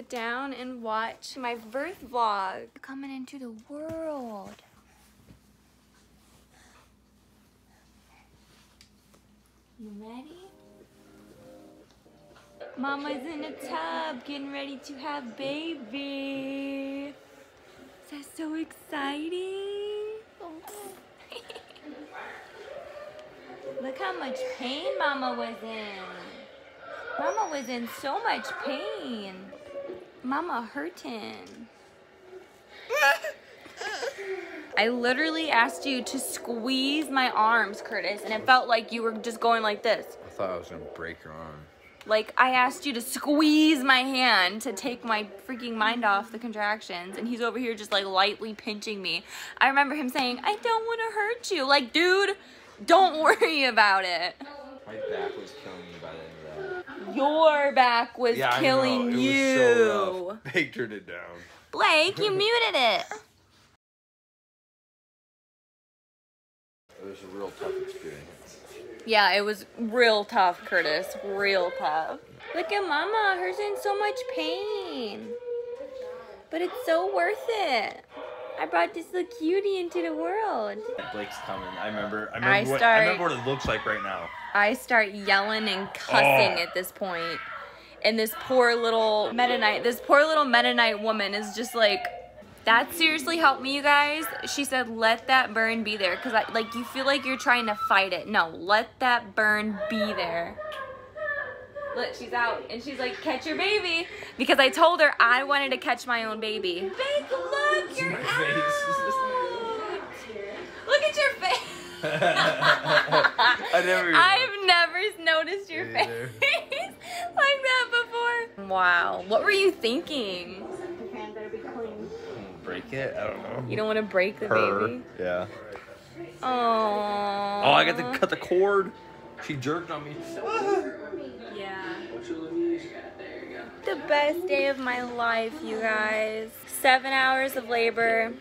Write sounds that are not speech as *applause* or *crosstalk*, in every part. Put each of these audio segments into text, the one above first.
sit down and watch my birth vlog. Coming into the world. You ready? Mama's in a tub getting ready to have baby. Is that so exciting? *laughs* Look how much pain Mama was in. Mama was in so much pain. Mama hurting. *laughs* I literally asked you to squeeze my arms, Curtis, and it felt like you were just going like this. I thought I was gonna break your arm. Like I asked you to squeeze my hand to take my freaking mind off the contractions, and he's over here just like lightly pinching me. I remember him saying, "I don't want to hurt you." Like, dude, don't *laughs* worry about it. My back was killing me Your back was Yeah, I killing know. It you. was so rough. *laughs* They turned it down. Blake, you muted it. It was a real tough experience. Yeah, it was real tough, Curtis. Real tough. Look at Mama. Hers in so much pain. But it's so worth it. I brought this little cutie into the world. Blake's coming. I remember. I remember, I what, start- I remember what it looks like right now. I start yelling and cussing Oh. at this point. And this poor little Mennonite, this poor little Mennonite woman is just like, that seriously helped me, you guys. She said, let that burn be there. Cause I, like, you feel like you're trying to fight it. No, let that burn be there. Look, she's out. And she's like, catch your baby. Because I told her I wanted to catch my own baby. Big, look, you're out. *laughs* Look at your face. *laughs* I never. even- I've never noticed your Me face *laughs* like that before. Wow. What were you thinking? Break it? I don't know. You don't want to break the Her. baby? Yeah. Oh. Oh, I got to cut the cord. She jerked on me. Yeah. *sighs* The best day of my life, you guys. Seven hours of labor,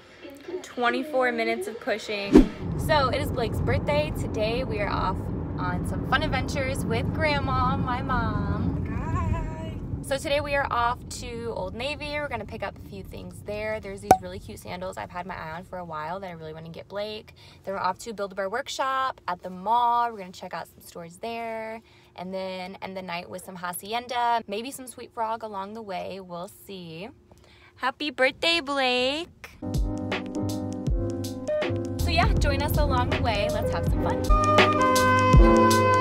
24 minutes of pushing. So it is Blake's birthday. Today we are off on some fun adventures with Grandma, my mom. Hi. So today we are off to Old Navy. We're gonna pick up a few things there. There's these really cute sandals I've had my eye on for a while that I really want to get Blake. Then we're off to Build-A-Bear Workshop at the mall. We're gonna check out some stores there. And then end the night with some Hacienda, maybe some Sweet Frog along the way. We'll see. Happy birthday, Blake! Yeah, join us along the way. Let's have some fun.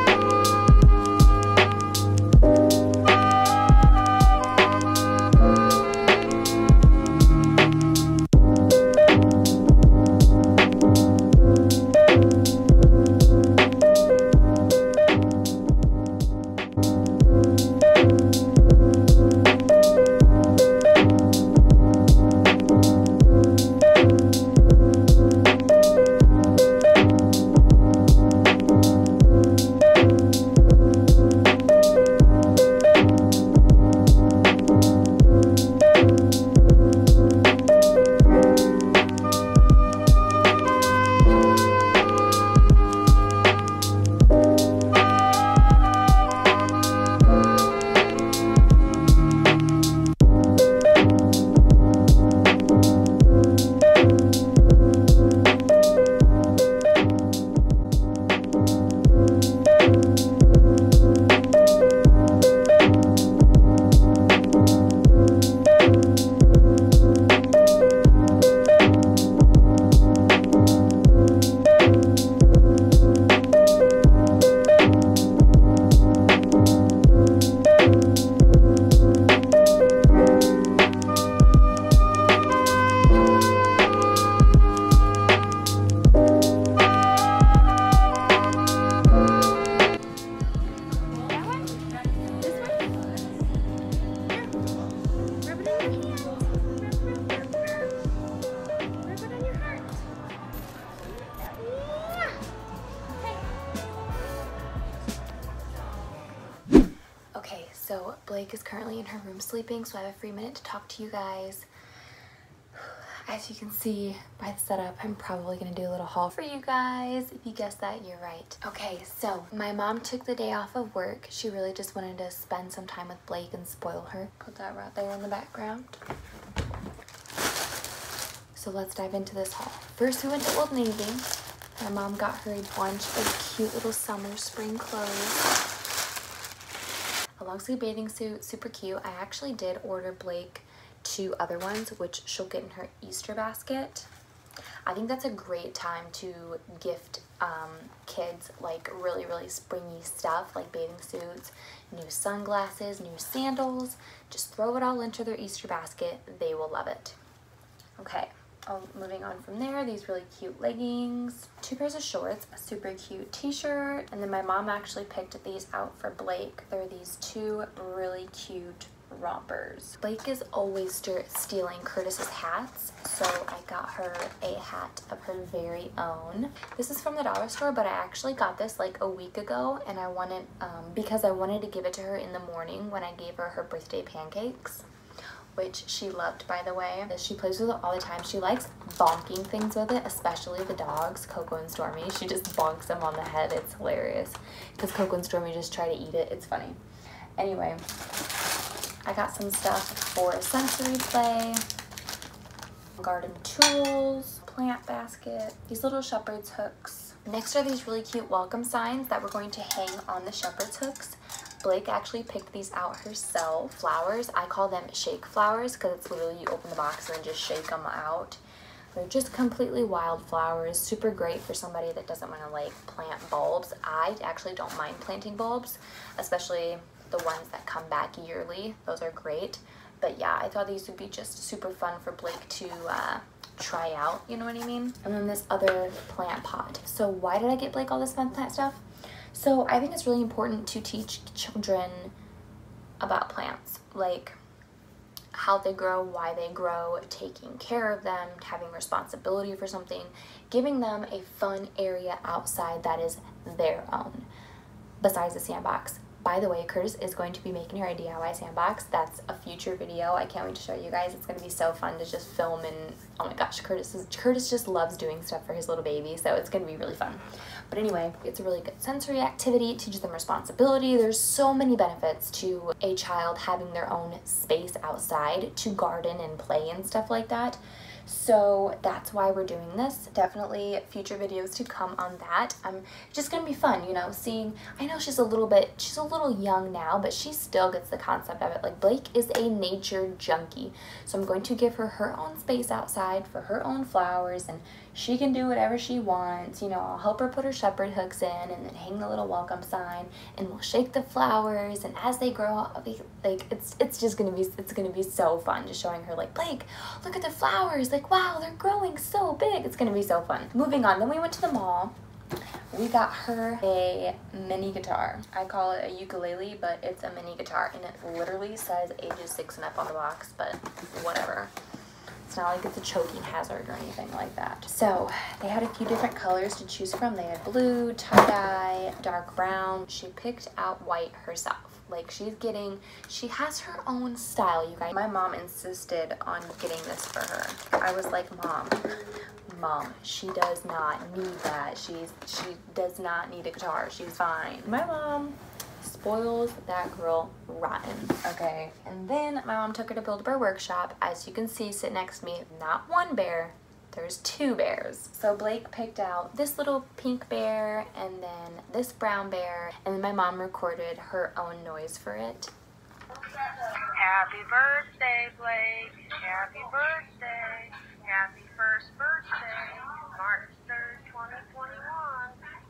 Room sleeping, so I have a free minute to talk to you guys. as you can see by the setup, I'm probably gonna do a little haul for you guys. If you guessed that, you're right. Okay, so my mom took the day off of work. She really just wanted to spend some time with Blake and spoil her. Put that right there in the background. So let's dive into this haul. First, we went to Old Navy. My mom got her a bunch of cute little summer spring clothes. Long sleeve bathing suit, super cute. I actually did order Blake two other ones, which she'll get in her Easter basket. I think that's a great time to gift um, kids like really, really springy stuff like bathing suits, new sunglasses, new sandals. Just throw it all into their Easter basket. They will love it. Okay, oh, moving on from there, these really cute leggings, two pairs of shorts, a super cute t-shirt, and then my mom actually picked these out for Blake. They're these two really cute rompers. Blake is always stealing Curtis's hats, so I got her a hat of her very own. This is from the dollar store, but I actually got this like a week ago, and I wanted, um, because I wanted to give it to her in the morning when I gave her her birthday pancakes which she loved by the way. She plays with it all the time. She likes bonking things with it, especially the dogs, Coco and Stormy. She just bonks them on the head. It's hilarious because Coco and Stormy just try to eat it. It's funny. Anyway, I got some stuff for sensory play, garden tools, plant basket, these little shepherd's hooks. Next are these really cute welcome signs that we're going to hang on the shepherd's hooks. Blake actually picked these out herself. Flowers, I call them shake flowers because it's literally you open the box and just shake them out. They're just completely wild flowers, super great for somebody that doesn't want to like plant bulbs. I actually don't mind planting bulbs, especially the ones that come back yearly. Those are great. But yeah, I thought these would be just super fun for Blake to uh, try out, you know what I mean? And then this other plant pot. So why did I get Blake all this fun plant stuff? So I think it's really important to teach children about plants, like how they grow, why they grow, taking care of them, having responsibility for something, giving them a fun area outside that is their own, besides the sandbox. By the way, Curtis is going to be making her a DIY sandbox. That's a future video. I can't wait to show you guys. It's going to be so fun to just film and oh my gosh, Curtis is, Curtis just loves doing stuff for his little baby, so it's going to be really fun. But anyway, it's a really good sensory activity. It teaches them responsibility. There's so many benefits to a child having their own space outside to garden and play and stuff like that. So that's why we're doing this. Definitely future videos to come on that. I'm just gonna be fun, you know, seeing, I know she's a little bit, she's a little young now, but she still gets the concept of it. Like Blake is a nature junkie. So I'm going to give her her own space outside for her own flowers and she can do whatever she wants. You know, I'll help her put her shepherd hooks in and then hang the little welcome sign and we'll shake the flowers and as they grow up, like it's it's just gonna be it's gonna be so fun just showing her like Blake, look at the flowers, like wow, they're growing so big. It's gonna be so fun. Moving on, then we went to the mall. We got her a mini guitar. I call it a ukulele, but it's a mini guitar and it literally says ages six and up on the box, but whatever. It's not like it's a choking hazard or anything like that. So they had a few different colors to choose from. They had blue, tie-dye, dark brown. She picked out white herself. Like she's getting, she has her own style, you guys. My mom insisted on getting this for her. I was like, mom, mom, she does not need that. She's, she does not need a guitar. She's fine. My mom spoils that girl rotten, okay? And then my mom took her to Build-A-Bear Workshop. As you can see, sit next to me, not one bear, there's two bears. So Blake picked out this little pink bear and then this brown bear and then my mom recorded her own noise for it. Happy birthday, Blake. Happy birthday. Happy first birthday. March 3rd, 2021.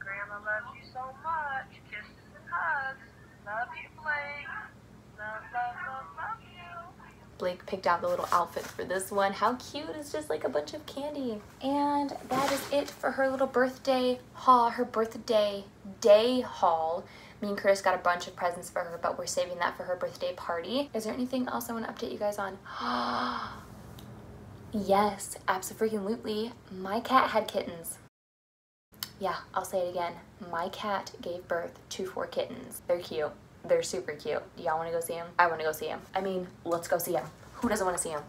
Grandma loves you so much. Kisses and hugs. Love you, Blake. Love, love, love, love you. Blake picked out the little outfit for this one. How cute, it's just like a bunch of candy. And that is it for her little birthday haul, her birthday day haul. Me and Chris got a bunch of presents for her, but we're saving that for her birthday party. Is there anything else I want to update you guys on? *gasps* yes, absolutely. My cat had kittens. Yeah, I'll say it again. My cat gave birth to four kittens. They're cute. They're super cute. Y'all want to go see them? I want to go see them. I mean, let's go see them. Who doesn't want to see them?